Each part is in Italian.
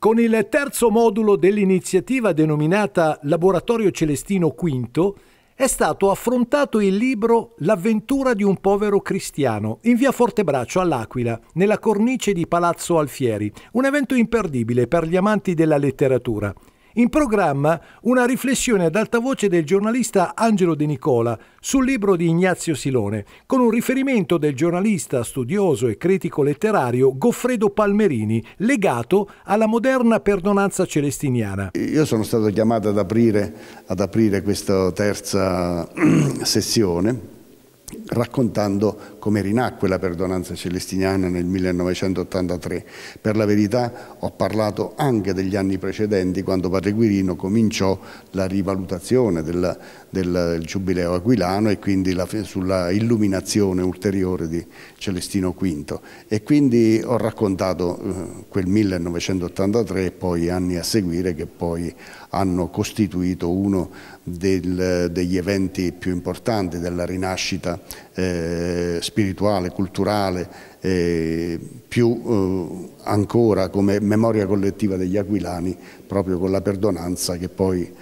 Con il terzo modulo dell'iniziativa denominata Laboratorio Celestino V è stato affrontato il libro L'avventura di un povero cristiano in via Fortebraccio all'Aquila, nella cornice di Palazzo Alfieri, un evento imperdibile per gli amanti della letteratura. In programma una riflessione ad alta voce del giornalista Angelo De Nicola sul libro di Ignazio Silone, con un riferimento del giornalista, studioso e critico letterario Goffredo Palmerini, legato alla moderna perdonanza celestiniana. Io sono stato chiamato ad aprire, ad aprire questa terza sessione raccontando come rinacque la perdonanza celestiniana nel 1983. Per la verità ho parlato anche degli anni precedenti quando Padre Quirino cominciò la rivalutazione del, del, giubileo aquilano e quindi la, sulla illuminazione ulteriore di Celestino V e quindi ho raccontato eh, quel 1983 e poi anni a seguire che poi hanno costituito uno del, degli eventi più importanti della rinascita eh, spirituale, culturale, eh, più eh, ancora come memoria collettiva degli aquilani, proprio con la perdonanza che poi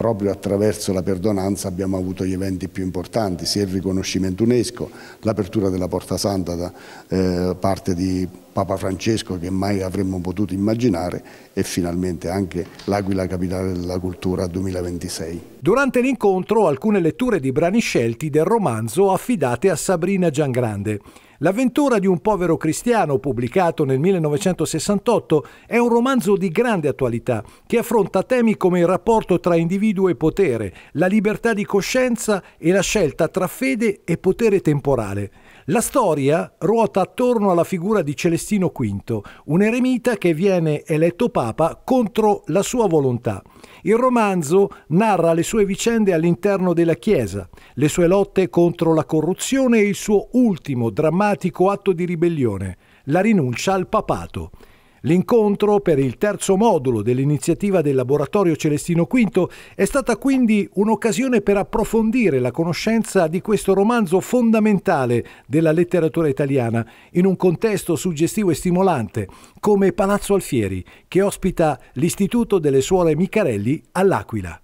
proprio attraverso la perdonanza abbiamo avuto gli eventi più importanti, sia il riconoscimento UNESCO, l'apertura della Porta Santa da eh, parte di Papa Francesco che mai avremmo potuto immaginare e finalmente anche l'Aquila Capitale della Cultura 2026. Durante l'incontro alcune letture di brani scelti del romanzo affidate a Sabrina Giangrande. L'avventura di un povero cristiano, pubblicato nel 1968, è un romanzo di grande attualità che affronta temi come il rapporto tra individuo e potere, la libertà di coscienza e la scelta tra fede e potere temporale. La storia ruota attorno alla figura di Celestino V, un eremita che viene eletto papa contro la sua volontà. Il romanzo narra le sue vicende all'interno della Chiesa, le sue lotte contro la corruzione e il suo ultimo drammatico atto di ribellione, la rinuncia al papato. L'incontro per il terzo modulo dell'iniziativa del Laboratorio Celestino V è stata quindi un'occasione per approfondire la conoscenza di questo romanzo fondamentale della letteratura italiana in un contesto suggestivo e stimolante come Palazzo Alfieri, che ospita l'Istituto delle Suore Micarelli all'Aquila.